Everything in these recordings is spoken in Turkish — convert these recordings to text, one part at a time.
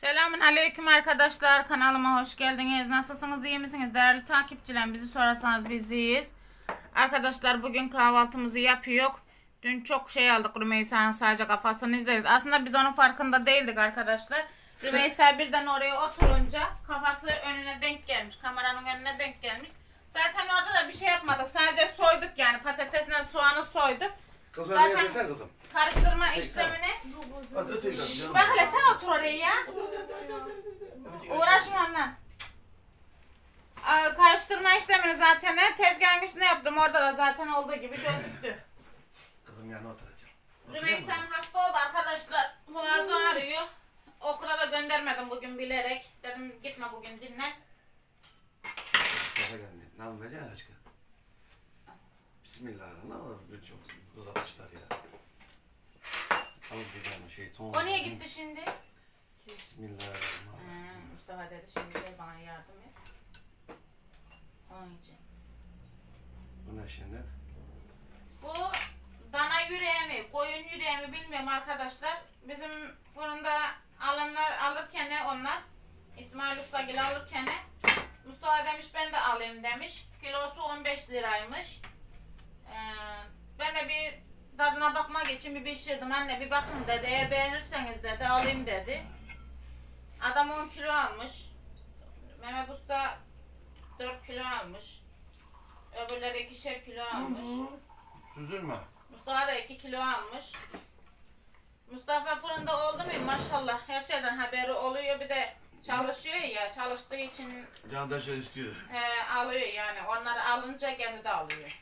Selamun aleyküm arkadaşlar. Kanalıma hoş geldiniz. Nasılsınız? iyi misiniz? Değerli takipçilerim bizi sorarsanız biz iyiyiz. Arkadaşlar bugün kahvaltımızı yapıyor. Dün çok şey aldık Rümeysa'nın sadece kafasını izledik. Aslında biz onun farkında değildik arkadaşlar. Rümeysa birden oraya oturunca kafası önüne denk gelmiş. Kameranın önüne denk gelmiş. Zaten orada da bir şey yapmadık. Sadece soyduk yani patatesle soğanı soyduk. Kızım Zaten- Zaten... gelsene kızım. Karıştırma işlemini. Hadi öte gidelim canım. Bak hele sen otur oraya ya. Uğraşma onunla. Aa, Karıştırma işlemini zaten he, tezgahın üstüne yaptım. Orada da zaten olduğu gibi gözüktü. Kızım yanına oturacağım. Rümeysem hasta oldu arkadaşlar. Boğazı ağrıyor. Okula da göndermedim bugün bilerek. Dedim gitme bugün dinlen. Kafa geldi. Ne yapacaksın aşkım? Bismillahirrahmanirrahim. Ne olur bir çok uzatmışlar ya. Al bir tane şey ton. O niye gitti şimdi? Bismillahirrahmanirrahim. Ha, Mustafa dedi şimdi gel bana yardım et. Onun için. Bu ne şimdi? Bu dana yüreği mi, koyun yüreği mi bilmiyorum arkadaşlar. Bizim fırında alanlar alırken onlar İsmail Ustagil alırken Mustafa demiş ben de alayım demiş. Kilosu 15 liraymış. Ee, ben de bir tadına bakmak için bir pişirdim. Anne bir bakın dedi. Eğer beğenirseniz dedi alayım dedi. Adam 10 kilo almış. Mehmet Usta 4 kilo almış. Öbürleri ikişer kilo almış. Süzülme. Mustafa da 2 kilo almış. Mustafa fırında oldu mu maşallah her şeyden haberi oluyor bir de çalışıyor ya çalıştığı için Can da şey istiyor. he, alıyor yani onları alınca kendi de alıyor.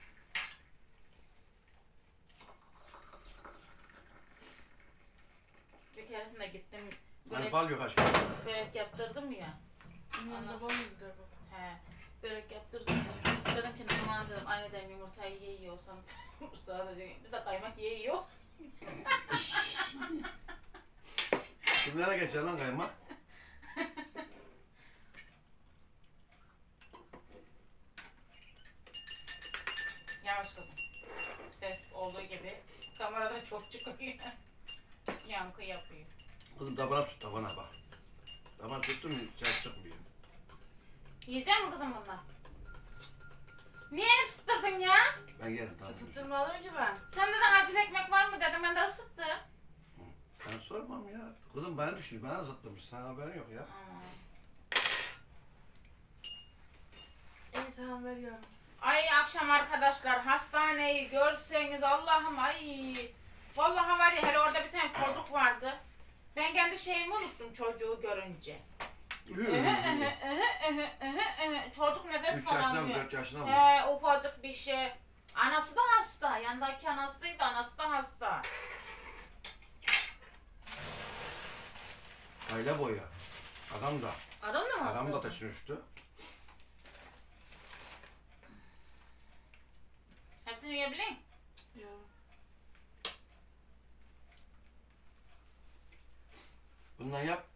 Bir keresinde gittim Hani börek, bal yok aşkım. börek yaptırdım ya. Baba. He, börek yaptırdım. Dedim ki aman dedim aynı dedim yumurtayı ye yiyorsan. Mustafa biz de kaymak ye yiyoruz. Kimlere geçer lan kaymak? Yavaş kızım. Ses olduğu gibi kamerada çok çıkıyor. Yankı yapıyor. Kızım tabana tut tabana bak. Taban tuttum çay çıkmıyor. Yiyecek mi kızım bunlar? Niye ısıttırdın ya? Ben yerim tamam. Isıtırmadım ki ben. Sen de acil ekmek var mı dedim ben de ısıttım. Sana sormam ya. Kızım bana düşüyor. Bana zıttırmış. Sana haberin yok ya. Aman. İyi tamam veriyorum. Ay akşam arkadaşlar hastaneyi görseniz Allah'ım ay. Vallahi var ya hele orada bir tane çocuk vardı. Ben kendi şeyimi unuttum çocuğu görünce. Çocuk nefes 3 yaşına mı. 4 yaşına mı? He ufacık bir şey. Anası da hasta. Yandaki anasıydı. Anası da hasta. Aile boyu. Adam da. Adam da mı hasta? Adam da taşınmıştı. Hepsini yiyebileyim. Ya. Bundan yap.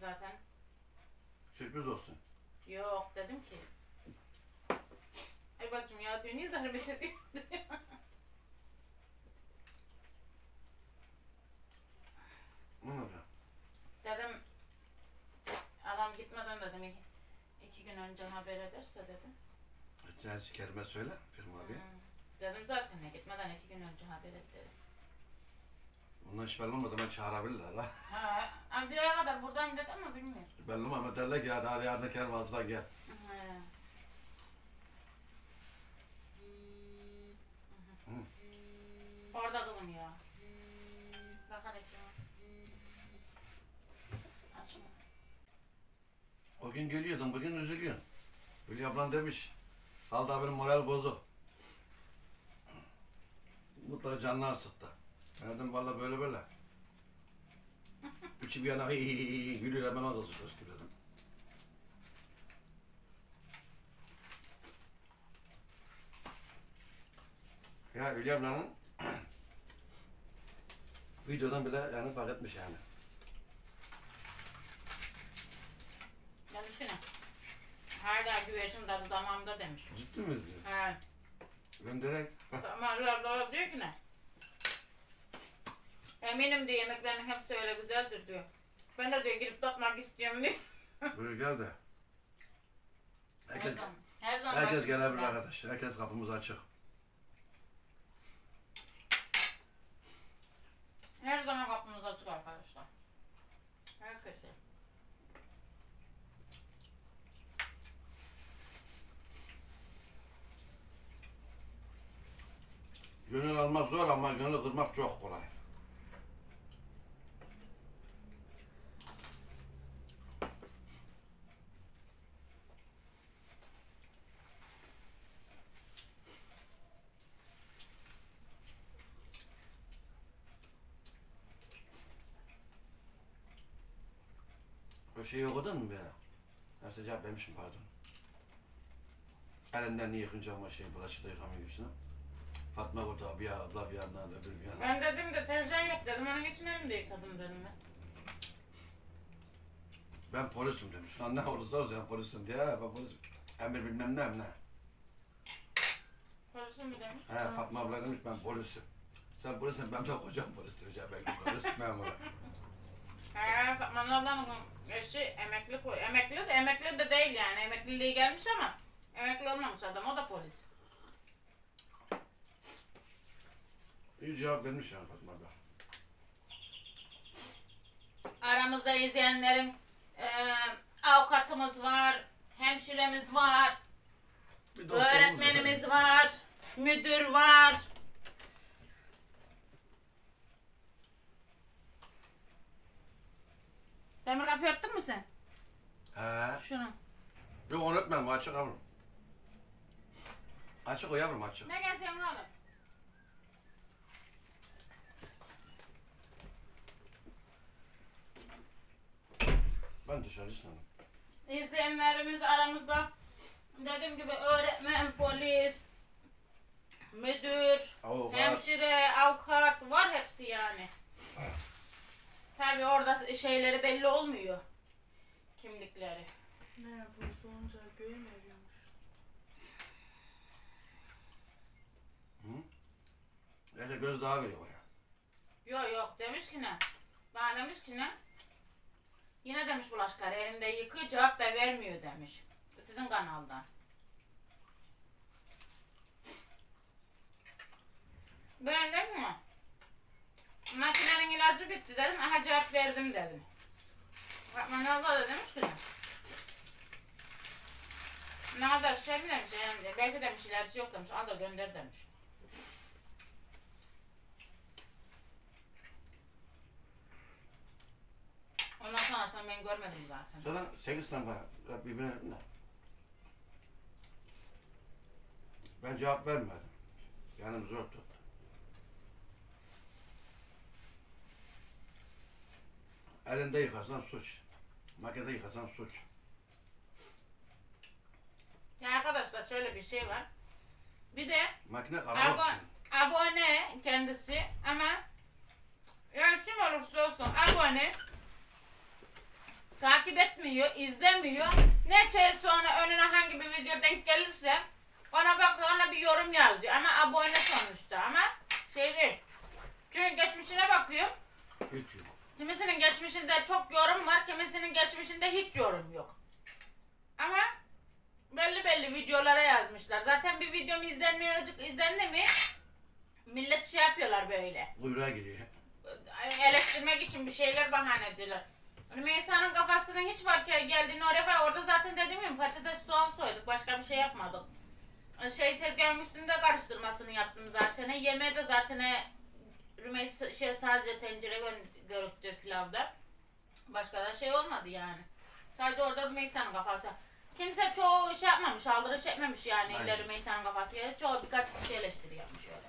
Zaten Sürpriz olsun. yok dedim ki. Ay bacım ya diyor niye zahmet ediyor? Ne yapacağım? dedim adam gitmeden dedim iki, iki gün önce haber ederse dedim. Sen kerime söyle. Firma abi. Hmm. Dedim zaten ya, gitmeden iki gün önce haber et dedim. Bundan hiç belli olmadı. Ben çağırabilirler ha. Ha, ama bir aya kadar buradayım dedi ama bilmiyorum. Belli olmadı ama derler ki hadi hadi yarın kerime hazırla gel. He. Orada kızım ya. Bak hadi. Açma. O gün gülüyordun, bugün üzülüyorsun. Hülya ablan demiş, Halda abinin moral bozuk. Mutlaka canlar sıktı. Ben dedim valla böyle böyle. Üçü bir yana gülüyor hemen kız gibi dedim. Ya Hülya ablanın videodan bile yani fark etmiş yani. Demiş ki ne? Hala güvecin tadı damağımda demiş. Ciddi mi diyor? He. Ben direkt Ama abla diyor ki ne? Eminim diyor yemeklerin hepsi öyle güzeldir diyor. Ben de diyor girip tatmak istiyorum diyor. Buyur gel de. Her Herkes, zaman. Her zaman herkes gelebilir arkadaşlar. Herkes kapımız açık. Her zaman kapımız açık arkadaşlar. Herkese. Gönül almak zor ama gönül kırmak çok kolay. Şeyi okudun mu bana? Neyse cevap vermişim pardon. Elinden niye yıkınca ama şey bulaşığı da yıkamıyor gibisine. Fatma Kurta bir abla bir yandan öbür bir yandan. Ben dedim de tercih yok dedim. Onun için elimde yıkadım dedim ben. Ben polisim demiş. Lan ne olursa olsun sen polissin diye. Ben polisim. Emir bilmem ne ne. Polisin mi demiş? He Fatma abla demiş ben polisim. Sen polissin ben de kocam polis diyeceğim belki polis memuru. He Fatma ablanın eşi emekli koy. Emekli de emekli de değil yani. Emekliliği gelmiş ama emekli olmamış adam. O da polis. İyi cevap vermiş yani Fatma abla. Aramızda izleyenlerin e, avukatımız var, hemşiremiz var, Bir doktorumuz var. öğretmenimiz var, müdür var. Demir kapı örttün mü sen? He. Şunu. Yok onu öpmem bu açık yavrum. Açık o yavrum açık. Ne gelsen alır. Ben dışarı sanırım. İzleyenlerimiz aramızda dediğim gibi öğretmen, polis, müdür, Avukat. hemşire, avukat var hepsi yani. Tabi orada şeyleri belli olmuyor. Kimlikleri. Ne yapıyorsa olunca göğe mi eriyormuş? Neyse göz daha veriyor o ya. Yok yok demiş ki ne? Bana demiş ki ne? Yine demiş bulaşıkları elinde yıkıyor cevap da vermiyor demiş. Sizin kanaldan. Ben dedim mi? Makinenin ilacı bitti dedim. Aha cevap verdim dedim. Fatma abla da demiş ki ne? Ne kadar şey mi demiş yani belki demiş ilacı yok demiş al da gönder demiş. Ondan sonrasını ben görmedim zaten. Zaten 8 tane var. Birbirine ne? Ben cevap vermedim. Yanım zor Elinde yıkarsan suç. Makinede yıkarsan suç. Ya arkadaşlar şöyle bir şey var. Bir de Makine abo- abone kendisi ama yani kim olursa olsun abone takip etmiyor, izlemiyor. Ne şey sonra önüne hangi bir video denk gelirse ona bak ona bir yorum yazıyor ama abone sonuçta ama şey değil. Çünkü geçmişine bakıyor. Hiç yok. Kimisinin geçmişinde çok yorum var, kimisinin geçmişinde hiç yorum yok. Ama belli belli videolara yazmışlar. Zaten bir videom izlenmeye acık izlendi mi millet şey yapıyorlar böyle. Kuyruğa giriyor. Eleştirmek için bir şeyler bahane ediyorlar. Rümeysa'nın kafasının hiç var ki geldiğini oraya orada zaten dedim ya patates soğan soyduk başka bir şey yapmadık. Şey tezgahın üstünde karıştırmasını yaptım zaten. Yemeğe de zaten Rümeysa şey sadece tencere gö- görüktü pilavda. Başka da şey olmadı yani. Sadece orada Rümeysa'nın kafası. Kimse çoğu şey yapmamış, aldırış etmemiş yani illa Rümeysa'nın kafası. Çoğu birkaç kişi eleştiri yapmış öyle.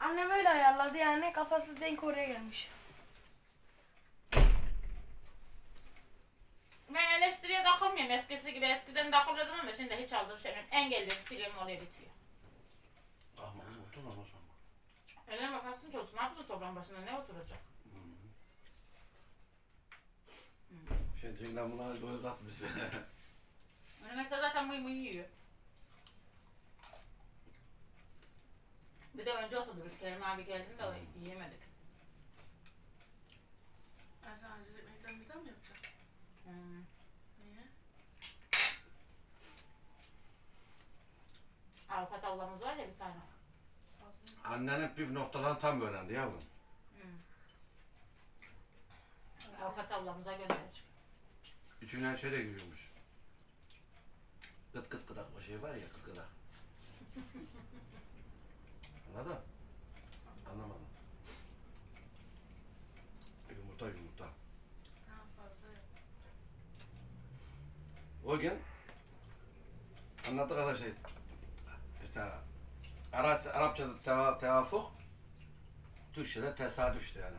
Annem öyle ayarladı yani kafası denk oraya gelmiş. Ben eleştiriye takılmıyorum eskisi gibi. Eskiden takılıyordum ama şimdi hiç aldırış etmiyorum. Engelliyorum, siliyorum oraya bitiyor. Ah oğlum otur lan o zaman. Öyle bakarsın çocuk ne yapacak sofranın başında ne oturacak? Şimdi Ceylan buna gol atmış. Mesela zaten mıy mıy yiyor. Bir de önce oturdu biz Kerim abi geldiğinde o yiyemedik. Ay sen acele ekmekten bir tane mi yapacaksın? Hmm. Niye? Avukat ablamız var ya bir tane. Annenin püf noktalarını tam öğrendi yavrum. Avukat ablamıza gönderecek. İçinden şey de giriyormuş. Kıt kıt kıdak o şey var ya kıt kıdak. Anladın? Anlamadım. Yumurta yumurta. O gün anlattık şey Arap, Arapçada teva, tevafuk Türkçe'de tesadüf işte yani.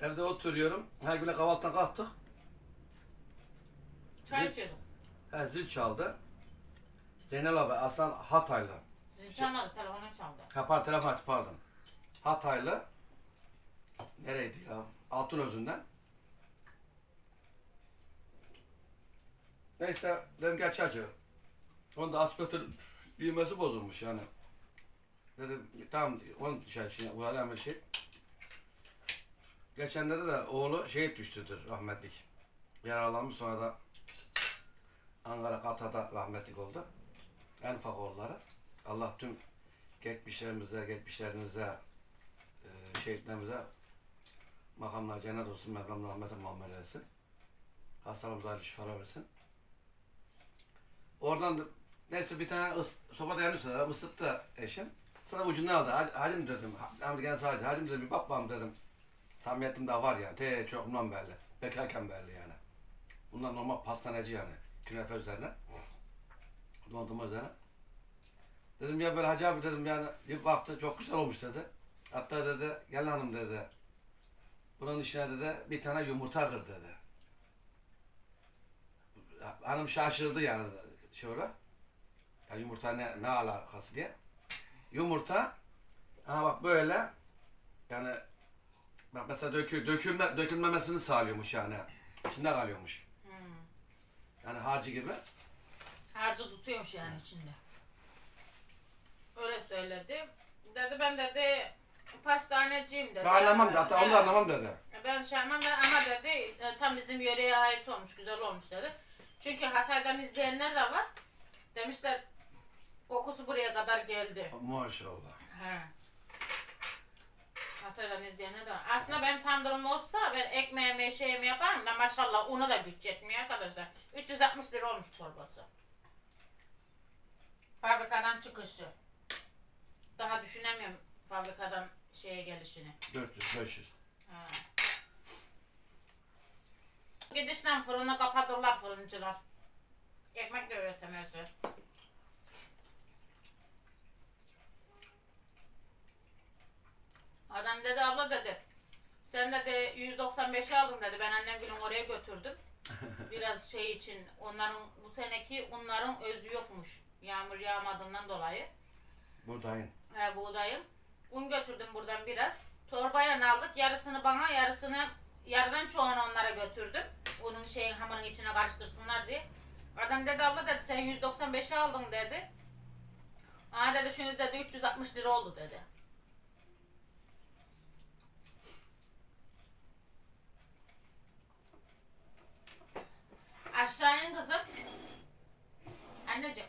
Evde oturuyorum. Her güne kahvaltıdan kalktık. Çay Zil, içiyorduk. he, zil çaldı. Zeynel abi aslan Hataylı. Zil çalmadı telefonu çaldı. Ha pardon telefon açtı pardon. Hataylı. Nereydi ya? Altınözü'nden. Neyse dedim geç acı. Onda aspiratör büyümesi bozulmuş yani. Dedim tamam onun şey, şey uyalan bir şey. Geçenlerde de oğlu şehit düştüdür rahmetlik. Yaralanmış sonra da Ankara Kata'da rahmetlik oldu. En ufak oğulları. Allah tüm geçmişlerimize, geçmişlerinize, e, şehitlerimize makamlar cennet olsun, Mevlam rahmete muamele etsin. Hastalarımıza şifalar versin. Oradan da, neyse bir tane ıs, sopa dayanıyorsa ısıttı eşim. Sonra ucundan aldı. Hadi, dedim. Hadi gene sadece. Hadi dedim bir bak bakalım dedim. Samimiyetim de var yani. Te çok bundan belli. Bekarken belli yani. Bunlar normal pastaneci yani. Künefe üzerine. Dondurma üzerine. Dedim ya böyle hacı abi dedim yani bir baktı çok güzel olmuş dedi. Hatta dedi gel hanım dedi. Bunun içine dedi bir tane yumurta kır dedi. Hanım şaşırdı yani şöyle. Yani yumurta ne, ne alakası diye. Yumurta ha bak böyle yani bak mesela dökül, dökülme, dökülmemesini sağlıyormuş yani. İçinde kalıyormuş. Hmm. Yani harcı gibi. Harcı tutuyormuş yani içinde. Öyle söyledi. Dedi ben dedi pastaneciyim dedi. Ben anlamam dedi. Hatta onu da anlamam dedi. Ben şey yapmam ben ama dedi e, tam bizim yöreye ait olmuş, güzel olmuş dedi. Çünkü Hatay'dan izleyenler de var. Demişler kokusu buraya kadar geldi. Maşallah. He. Hatay'dan izleyenler de. Aslında benim tandırım olsa ben ekmeğimi şeyimi yaparım da maşallah unu da güç yetmiyor arkadaşlar. 360 lira olmuş torbası. Fabrikadan çıkışı. Daha düşünemiyorum fabrikadan şeye gelişini. 400 500. Ha. Gidişten fırını kapatırlar fırıncılar. Ekmek de üretemezler. Adam dedi abla dedi. Sen dedi 195'e aldın dedi. Ben annem günün oraya götürdüm. Biraz şey için onların bu seneki unların özü yokmuş. Yağmur yağmadığından dolayı. Buradayım. He, buğdayım. Un götürdüm buradan biraz. Torbayla aldık. Yarısını bana, yarısını yarıdan çoğunu onlara götürdüm. Unun şeyin hamurun içine karıştırsınlar diye. Adam dedi abla dedi sen 195'e aldın dedi. Aa dedi şimdi dedi 360 lira oldu dedi. Aşağı in kızım. Anneciğim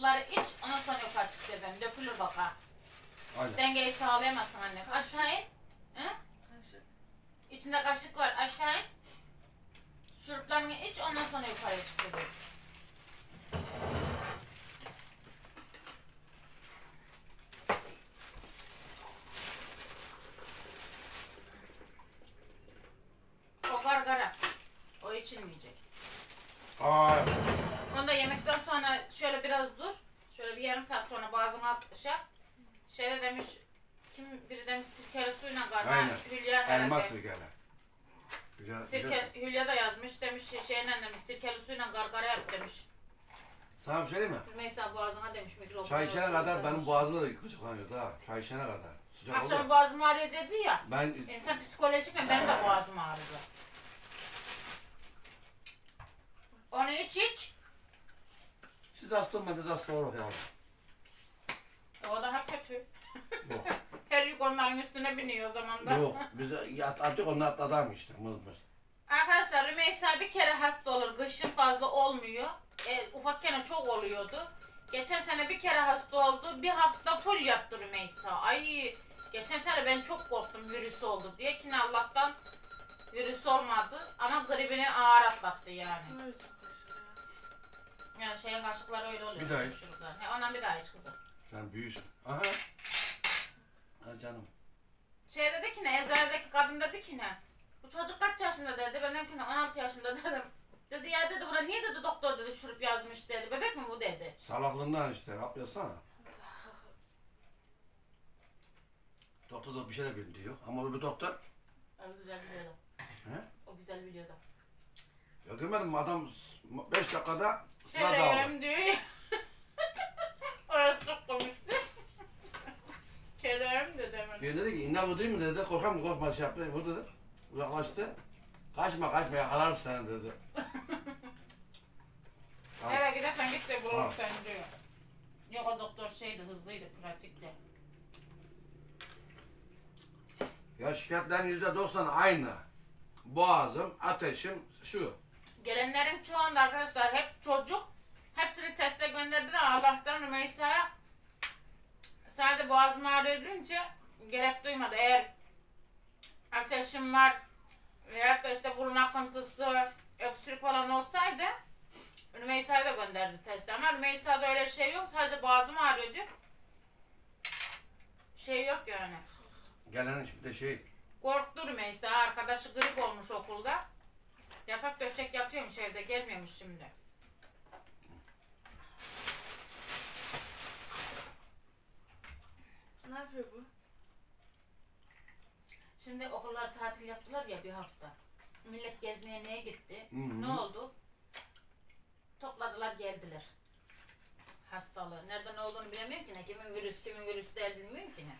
şurupları iç ondan sonra yukarı çık dedim. Dökülür bak ha. Aynen. Dengeyi sağlayamazsın anne. Aşağı in. He? Kaşık. İçinde kaşık var. Aşağı in. Şuruplarını iç ondan sonra yukarı çık dedim. O gargara. O içilmeyecek. Aa, Onu da yemekten sonra şöyle biraz dur. Şöyle bir yarım saat sonra boğazına şey. Şeyde demiş, kim biri demiş sirkeli suyla gargara. Aynen. Hülya elmas herhalde. sirkeli. Güzel, Sirke. Hülya da yazmış demiş şeyle demiş sirkeli suyla gargara yap demiş. Sana bir şey diyeyim mi? Mesela boğazına demiş mikrofon. Çay içene kadar benim boğazımda da gıcıklanıyordu ha. Çay içene kadar. Sıcak Akşam oldu. boğazım ağrıyor dedi ya. Ben İnsan psikolojik mi? Benim de boğazım ağrıdı. Onu iç iç. Siz hasta olmayın biz hasta olarak yavrum. O daha kötü. Yok. Her Minik onların üstüne biniyor o zaman da. Yok biz yat attık onlar atladan işte mız mız. Arkadaşlar Rümeysa bir kere hasta olur. Kışın fazla olmuyor. E, ufakken çok oluyordu. Geçen sene bir kere hasta oldu. Bir hafta full yattı Rümeysa. Ay geçen sene ben çok korktum virüs oldu diye. Ki Allah'tan virüs olmadı. Ama gribini ağır atlattı yani. Evet. Yani şeyin kaşıkları öyle oluyor. Bir daha iç. çocuklar. He, ondan bir daha iç kızım. Sen büyüsün. Aha. Ha canım. Şey dedi ki ne, eczanedeki kadın dedi ki ne? Bu çocuk kaç yaşında dedi, ben dedim ki ne, 16 yaşında dedim. Dedi ya dedi buna niye dedi doktor dedi şurup yazmış dedi, bebek mi bu dedi. Salaklığından işte hap yazsana. Doktor da bir şey de bilmiyor. Ama o bir doktor. O güzel biliyordu. He? O güzel biliyordu. Ya görmedin mi adam 5 dakikada sıra dağıldı. Kerem diyor. Orası çok komikti. Kerem dedi hemen. Bir dedi ki inna bu değil mi dedi. Korkam mı korkma şey yaptı. Bu dedi. Uzaklaştı. Kaçma kaçma yakalarım seni dedi. Nereye gidersen git de bulurum seni diyor. Yok o doktor şeydi hızlıydı pratikti. Ya şikayetlerin yüzde doksan aynı. Boğazım, ateşim, şu. Gelenlerin çoğunda arkadaşlar hep çocuk. Hepsini teste gönderdiler Allah'tan Rümeysa'ya. Sadece boğazım ağrıyor deyince gerek duymadı. Eğer ateşim var veyahut da işte burun akıntısı, öksürük falan olsaydı Rümeysa'ya da gönderdi testi. Ama Rümeysa'da öyle şey yok. Sadece boğazım ağrıyor diyor. Şey yok yani. Gelenin şimdi de şey. Korktu Rümeysa. Arkadaşı grip olmuş okulda. Yatak döşek yatıyormuş evde. Gelmiyormuş şimdi. Ne yapıyor bu? Şimdi okullar tatil yaptılar ya bir hafta. Millet gezmeye neye gitti? Hı hı. Ne oldu? Topladılar geldiler. Hastalığı. Nereden olduğunu bilemiyorum ki ne. Kimin virüs, kimin virüs değil bilmiyorum ki ne.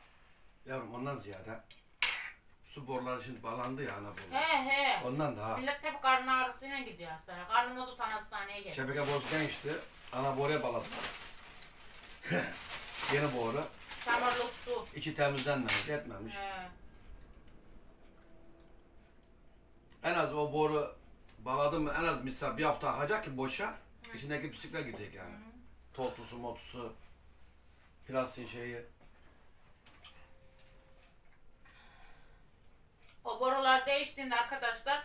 Yavrum ondan ziyade su boruları şimdi bağlandı ya ana borular. He he. Ondan da ha. Millet hep karın ağrısıyla gidiyor hastaneye. Karnını tutan hastaneye geliyor. Şebeke borusundan işte ana boruya bağladılar. Yeni boru. Çamurlu su. içi temizlenmemiş, etmemiş. He. En az o boru bağladım mı en az misal bir hafta akacak ki boşa. İçindeki pislikler gidecek yani. Toltusu, motusu, plastiğin şeyi. O borular değiştiğinde arkadaşlar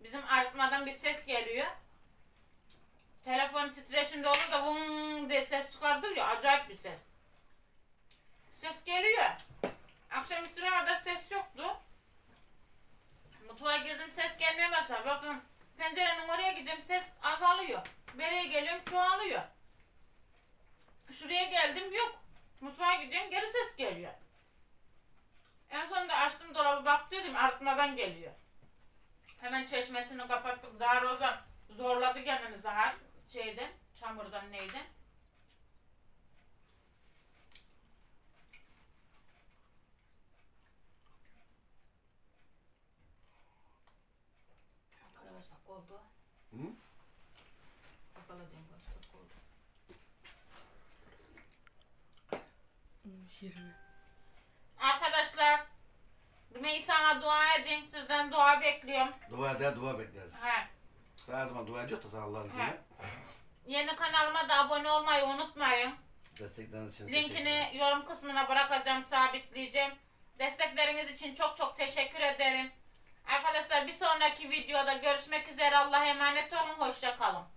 bizim arıtmadan bir ses geliyor. Telefon titreşimde olur da vum diye ses çıkardır ya acayip bir ses. Arkadaşlar oldu. Hı? Diyorum kaç oldu. Arkadaşlar Rümeysa'na dua edin. Sizden dua bekliyorum. Dua eder, dua bekleriz. He. Sen her zaman dua ediyor da sen Allah'ın izniyle. Yeni kanalıma da abone olmayı unutmayın. Destekleriniz için ederim. Linkini yorum kısmına bırakacağım, sabitleyeceğim. Destekleriniz için çok çok teşekkür ederim. Arkadaşlar bir sonraki videoda görüşmek üzere. Allah'a emanet olun. Hoşça kalın.